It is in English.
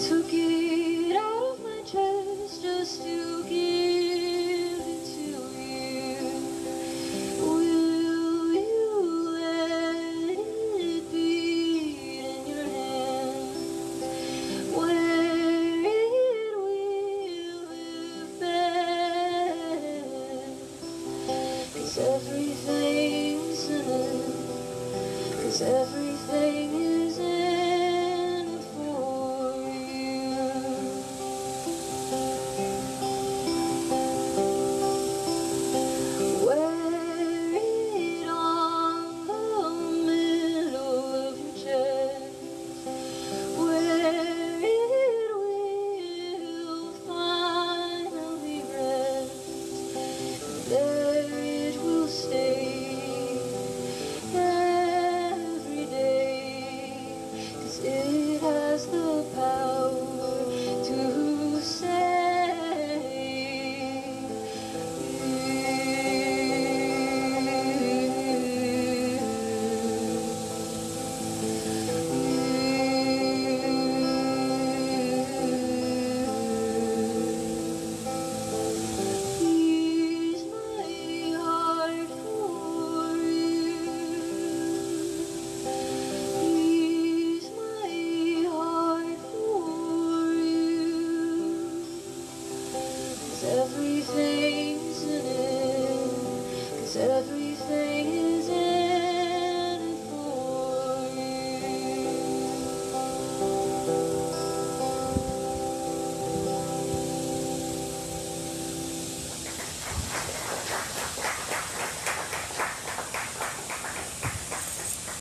took it out of my chest just to give it to you. Will you let it be in your hands? Where it will everything's in it. Cause everything is everything's in it. Cause every